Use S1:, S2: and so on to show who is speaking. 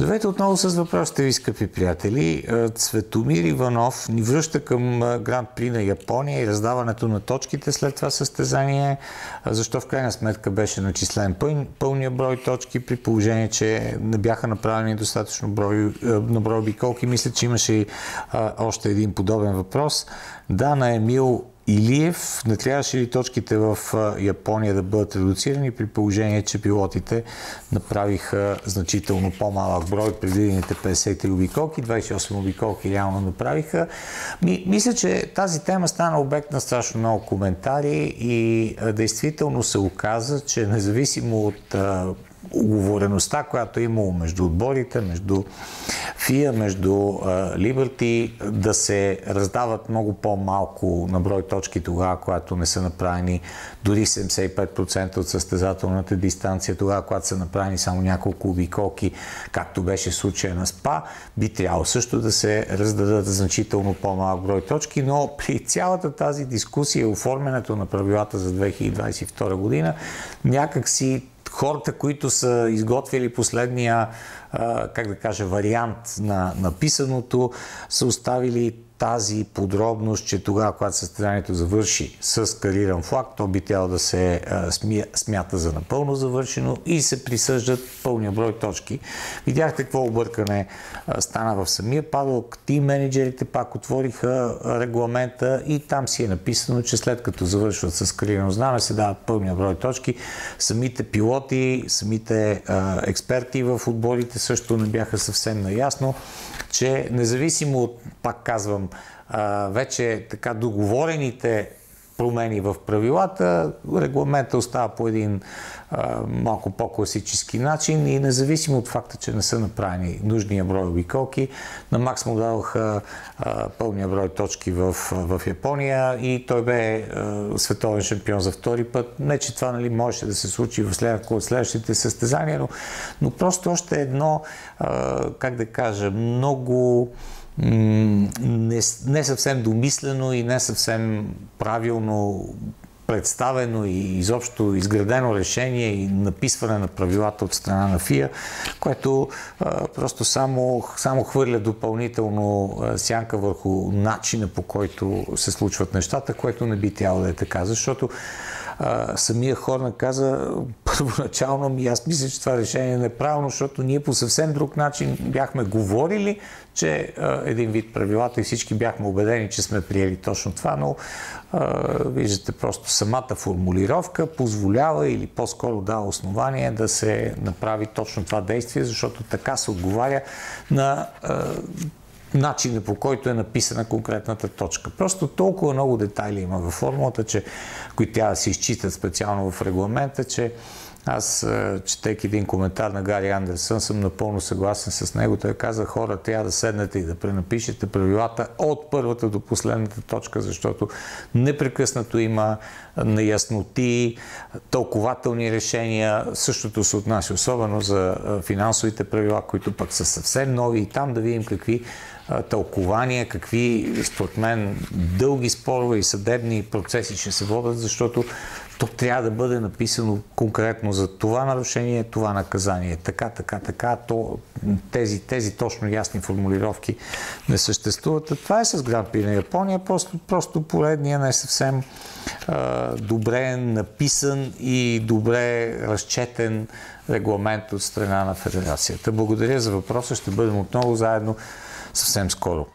S1: Здравейте отново с въпросите ви, скъпи приятели. Цветомир Иванов ни връща към Гранд При на Япония и раздаването на точките след това състезание. Защо в крайна сметка беше начислен пълния брой точки при положение, че не бяха направени достатъчно брой, на брой обиколки. Мисля, че имаше и още един подобен въпрос. Да, на Емил Илиев, не трябваше ли точките в Япония да бъдат редуцирани при положение, че пилотите направиха значително по-малък брой предвидените 53 обиколки, 28 обиколки реално направиха. Ми, мисля, че тази тема стана обект на страшно много коментари и а, действително се оказа, че независимо от а, оговореността, която е имало между отборите, между ФИА, между Либерти, да се раздават много по-малко на брой точки тогава, когато не са направени дори 75% от състезателната дистанция, тогава, когато са направени само няколко обиколки, както беше случая на СПА, би трябвало също да се раздадат значително по-малък брой точки, но при цялата тази дискусия и оформянето на правилата за 2022 година, някак си хората, които са изготвили последния, как да кажа, вариант на написаното, са оставили тази подробност, че тогава, когато състезанието завърши с кариран флаг, то би трябвало да се смята за напълно завършено и се присъждат пълния брой точки. Видяхте какво объркане стана в самия падок. Тим менеджерите пак отвориха регламента и там си е написано, че след като завършват с карирано знаме, се дават пълния брой точки. Самите пилоти, самите експерти в отборите също не бяха съвсем наясно че независимо от, пак казвам, вече така договорените промени в правилата, регламента остава по един а, малко по-класически начин и независимо от факта, че не са направени нужния брой обиколки, на Макс му дадоха пълния брой точки в, в Япония и той бе а, световен шампион за втори път. Не, че това нали, можеше да се случи в след, следващите състезания, но, но просто още едно, а, как да кажа, много не, не съвсем домислено и не съвсем правилно представено и изобщо изградено решение и написване на правилата от страна на ФИА, което а, просто само, само хвърля допълнително а, сянка върху начина по който се случват нещата, което не би трябвало да е така, защото а, самия Хорна каза първоначално ми, аз мисля, че това решение е неправилно, защото ние по съвсем друг начин бяхме говорили, че а, един вид правилата и всички бяхме убедени, че сме приели точно това, но а, виждате просто самата формулировка позволява или по-скоро дава основание да се направи точно това действие, защото така се отговаря на а, начина по който е написана конкретната точка. Просто толкова много детайли има във формулата, че, които трябва да се изчитат специално в регламента, че аз, е, четейки един коментар на Гари Андерсън, съм напълно съгласен с него. Той каза, хора, трябва да седнете и да пренапишете правилата от първата до последната точка, защото непрекъснато има неясноти, тълкователни решения. Същото се отнася особено за е, финансовите правила, които пък са съвсем нови и там да видим какви е, тълкования, какви, според мен, дълги спорове и съдебни процеси ще се водят, защото то трябва да бъде написано конкретно за това нарушение, това наказание. Така, така, така. То, тези, тези точно ясни формулировки не съществуват. Това е с Гран При на Япония. Просто, просто поредния не е съвсем а, добре написан и добре разчетен регламент от страна на Федерацията. Благодаря за въпроса. Ще бъдем отново заедно съвсем скоро.